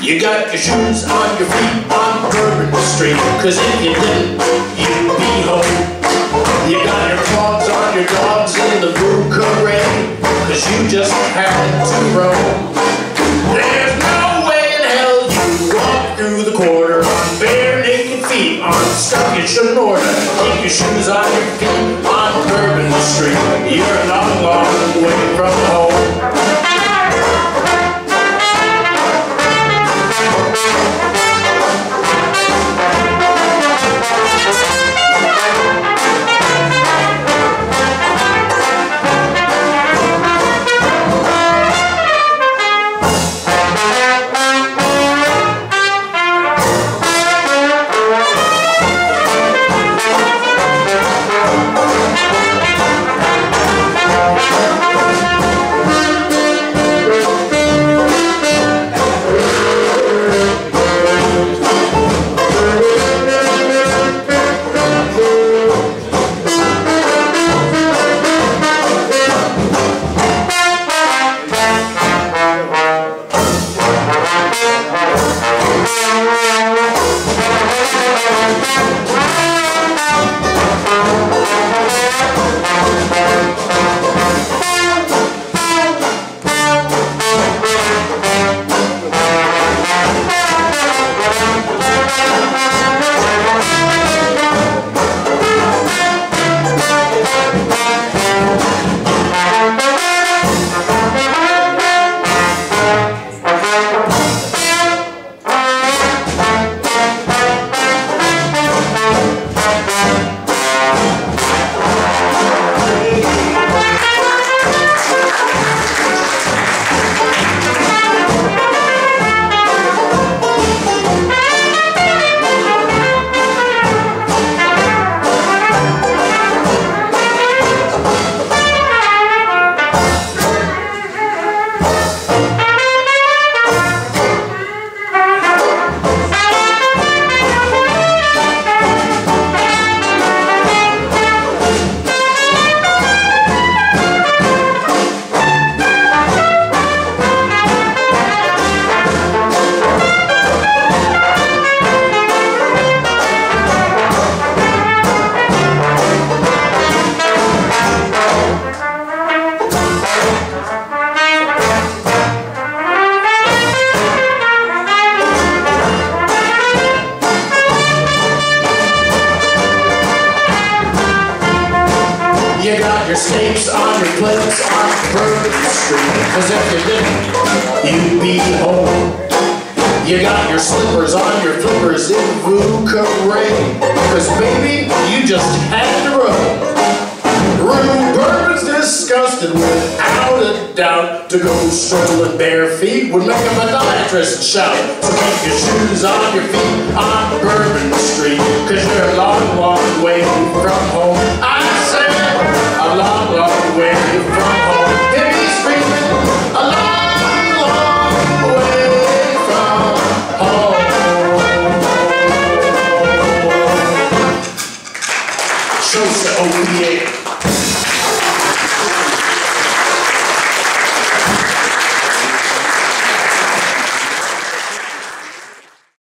You got your shoes on your feet on Bourbon Street, cause if you didn't, you'd be home. You got your clogs on your dogs in the blue parade, cause you just had to roam. There's no way in hell you walk through the quarter on bare naked feet on stuff you shouldn't order. Keep your shoes on your feet on Bourbon Street. You're not a long way from home. Snakes on your clips on Bourbon Street. Cause if you didn't, you'd be home. You got your slippers on your flippers in Parade. Cause baby, you just had to roam. Rue Bourbon's disgusted without a doubt. To go strolling bare feet would make a podiatrist shout. So keep your shoes on your feet on Bourbon Street.